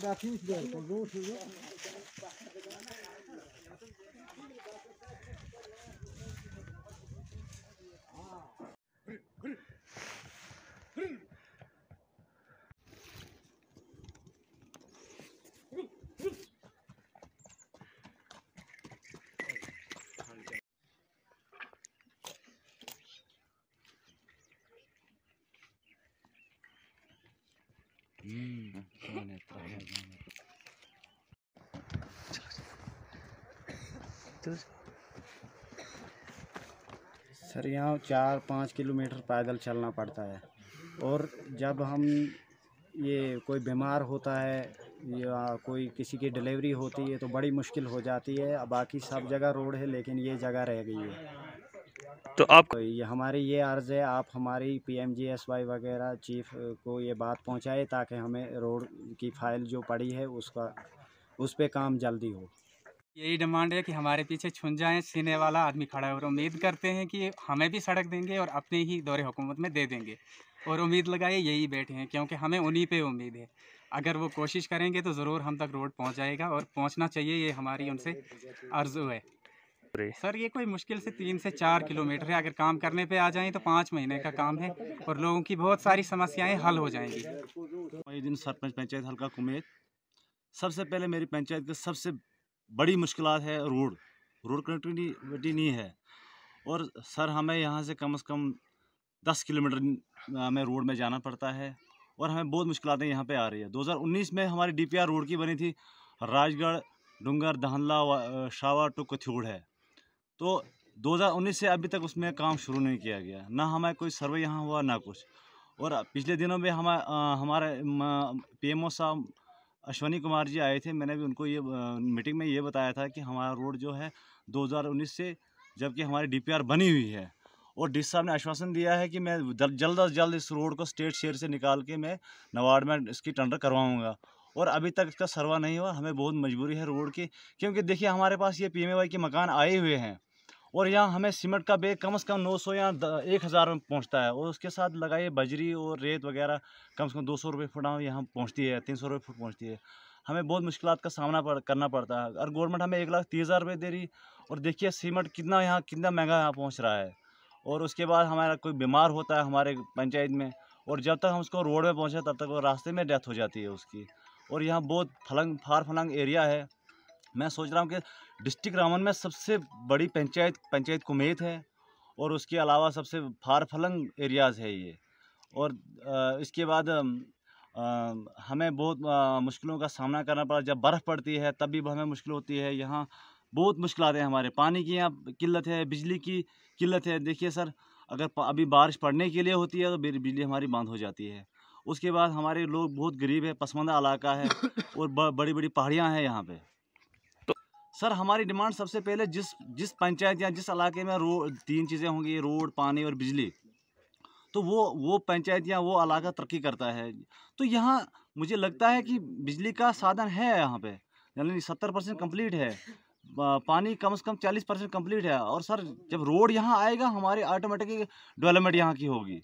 大家 phim rồi. Sir, यहाँ चार पाँच किलोमीटर पैदल चलना पड़ता है। और जब हम ये कोई बीमार होता है या कोई किसी की डिलीवरी होती है तो बड़ी मुश्किल हो जाती है। बाकी सब जगह रोड है, लेकिन ये जगह रह गई है। तो आप तो ये हमारी ये अर्ज़ है आप हमारी P M G S Y वगैरह चीफ को ये बात पहुँचाए ताकि हमें रोड की फ़ाइल जो पड़ी है उसका उस पर काम जल्दी हो। यही डिमांड है कि हमारे पीछे छुन जाएँ सीने वाला आदमी खड़ा है और उम्मीद करते हैं कि हमें भी सड़क देंगे और अपने ही दौरे हुकूमत में दे देंगे। और उम्मीद लगाए यही बैठे हैं क्योंकि हमें उन्हीं पे उम्मीद है। अगर वो कोशिश करेंगे तो ज़रूर हम तक रोड पहुँच जाएगा और पहुँचना चाहिए ये हमारी उनसे अर्ज़ू है। सर ये कोई मुश्किल से तीन से चार किलोमीटर है। अगर काम करने पे आ जाएँ तो पाँच महीने का काम है और लोगों की बहुत सारी समस्याएँ हल हो जाएँगी। मैं दिन सरपंच पंचायत हल्का कुमेत सबसे पहले मेरी पंचायत की सबसे बड़ी मुश्किल है रोड। रोड कनेक्टिविटी नहीं है। और सर हमें यहाँ से कम से कम दस किलोमीटर हमें रोड में जाना पड़ता है और हमें बहुत मुश्किलें यहाँ पे आ रही है। 2019 में हमारी डीपीआर रोड की बनी थी। राजगढ़ डूंगर दहनला शावा टू कथ्यूड़ है। तो 2019 से अभी तक उसमें काम शुरू नहीं किया गया। ना हमें कोई सर्वे यहाँ हुआ, ना कुछ। और पिछले दिनों में हम हमारे पी एम साहब अश्वनी कुमार जी आए थे। मैंने भी उनको ये मीटिंग में ये बताया था कि हमारा रोड जो है 2019 से जबकि हमारी डीपीआर बनी हुई है। और डी साहब ने आश्वासन दिया है कि मैं जल्द अज जल्द इस रोड को स्टेट शेयर से निकाल के मैं नवाड में इसकी टेंडर करवाऊँगा। और अभी तक इसका सर्वा नहीं हुआ। हमें बहुत मजबूरी है रोड की, क्योंकि देखिए हमारे पास ये पी के मकान आए हुए हैं। और यहाँ हमें सीमेंट का बेग कम से कम 900 या एक हज़ार में पहुँचता है। और उसके साथ लगाइए बजरी और रेत वगैरह कम से कम दो सौ रुपये फुट यहाँ पहुँचती है तीन सौ रुपये फुट पहुँचती है। हमें बहुत मुश्किल का सामना पड़, करना पड़ता है। और गवर्नमेंट हमें एक लाख तीस हज़ार रुपये दे रही और देखिए सीमेंट कितना यहाँ कितना महँगा यहाँ पहुँच रहा है। और उसके बाद हमारा कोई बीमार होता है हमारे पंचायत में और जब तक हम उसको रोड में पहुँचे तब तक वो रास्ते में डेथ हो जाती है उसकी। और यहाँ बहुत फलंग फार फलंग एरिया है। मैं सोच रहा हूँ कि डिस्ट्रिक्ट रामन में सबसे बड़ी पंचायत पंचायत कुमेत है और उसके अलावा सबसे फार फलंग एरियाज़ है ये। और इसके बाद हमें बहुत मुश्किलों का सामना करना पड़ा। जब बर्फ़ पड़ती है, तब भी हमें मुश्किल होती है। यहाँ बहुत मुश्किल हैं हमारे। पानी की यहाँ किल्लत है, बिजली की किल्लत है। देखिए सर, अगर अभी बारिश पड़ने के लिए होती है तो बिजली हमारी बंद हो जाती है। उसके बाद हमारे लोग बहुत गरीब है, पसमंदा इलाका है और बड़ी बड़ी पहाड़ियाँ हैं यहाँ पे। तो सर, हमारी डिमांड सबसे पहले जिस जिस पंचायत या जिस इलाके में रोड तीन चीज़ें होंगी, रोड, पानी और बिजली तो वो वो पंचायत या वो इलाका तरक्की करता है। तो यहाँ मुझे लगता है कि बिजली का साधन है यहाँ पे, यानी सत्तर परसेंट कंप्लीट है पानी कम से कम चालीस परसेंट कंप्लीट है, और सर, जब रोड यहाँ आएगा, हमारी ऑटोमेटिक डेवलपमेंट यहाँ की होगी।